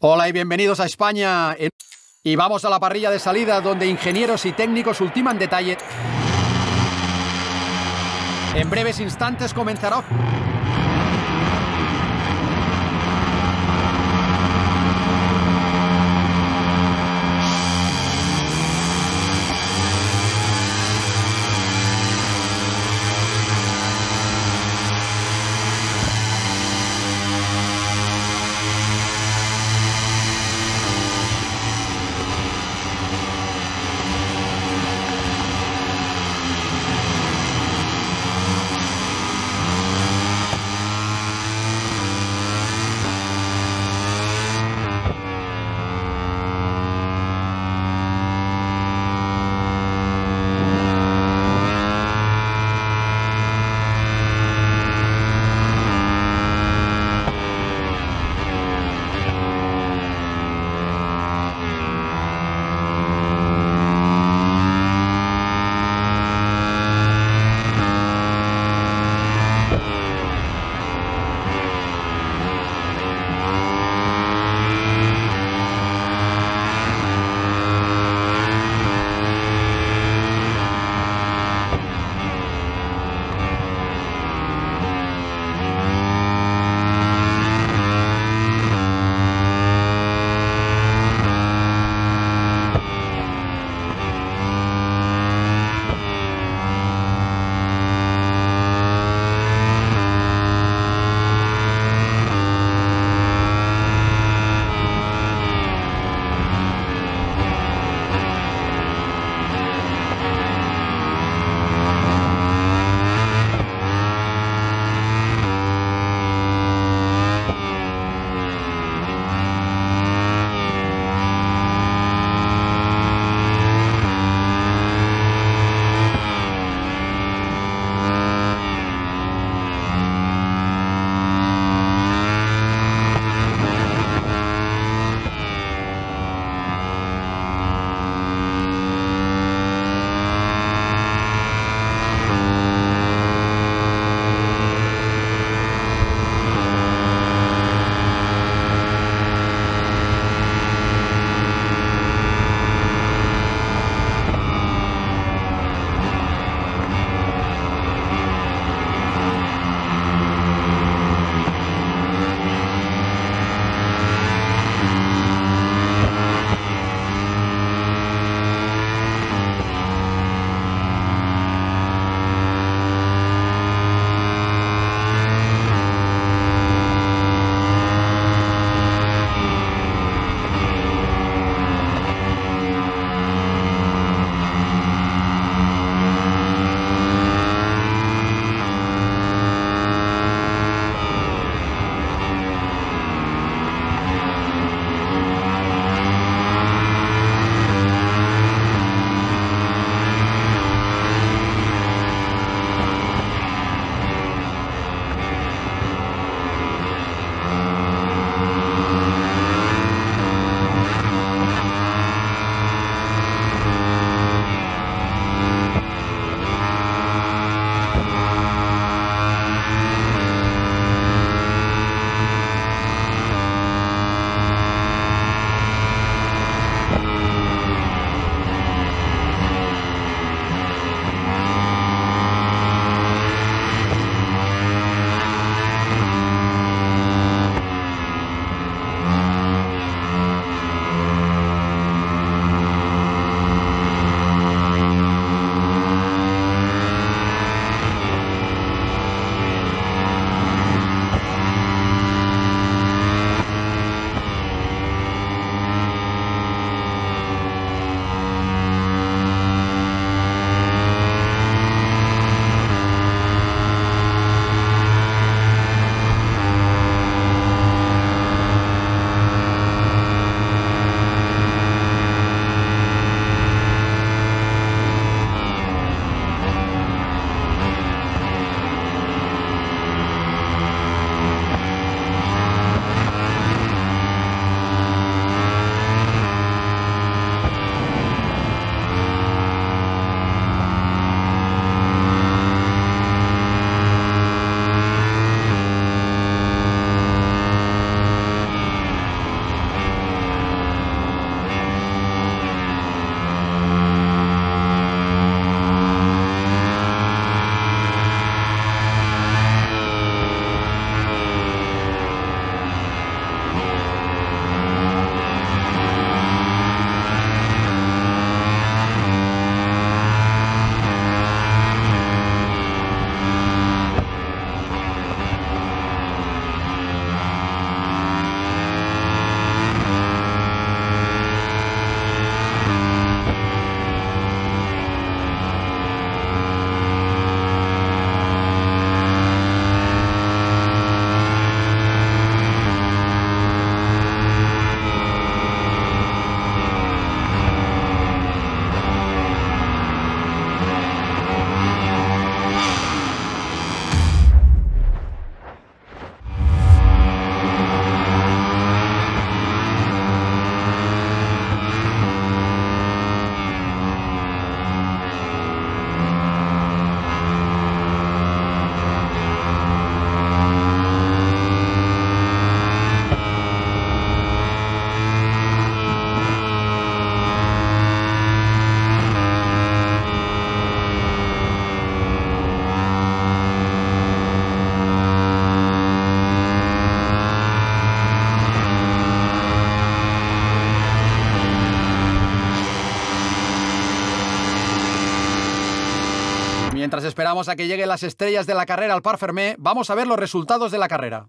Hola y bienvenidos a España. Y vamos a la parrilla de salida donde ingenieros y técnicos ultiman detalle. En breves instantes comenzará... esperamos a que lleguen las estrellas de la carrera al Par Fermé, vamos a ver los resultados de la carrera.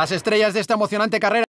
Las estrellas de esta emocionante carrera